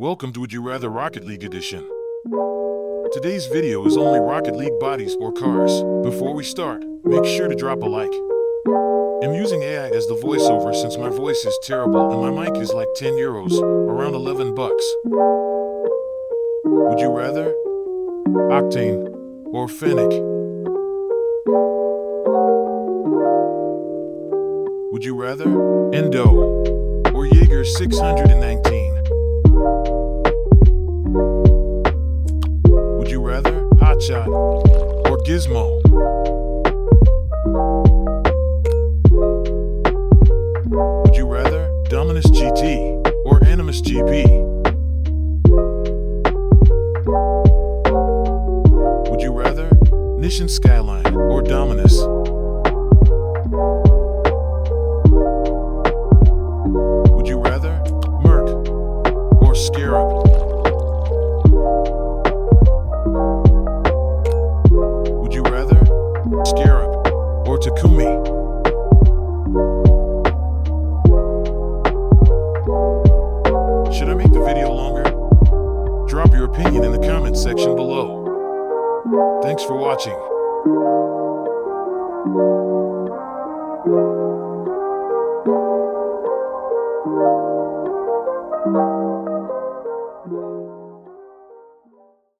Welcome to Would You Rather Rocket League Edition. Today's video is only Rocket League bodies or cars. Before we start, make sure to drop a like. I'm using AI as the voiceover since my voice is terrible and my mic is like 10 euros, around 11 bucks. Would you rather? Octane or Fennec? Would you rather? Endo or Jaeger 619? Hotshot or Gizmo? Would you rather? Dominus GT or Animus GP? Would you rather? Nissan Skyline or Dominus? Scarab, or Takumi. Should I make the video longer? Drop your opinion in the comment section below. Thanks for watching.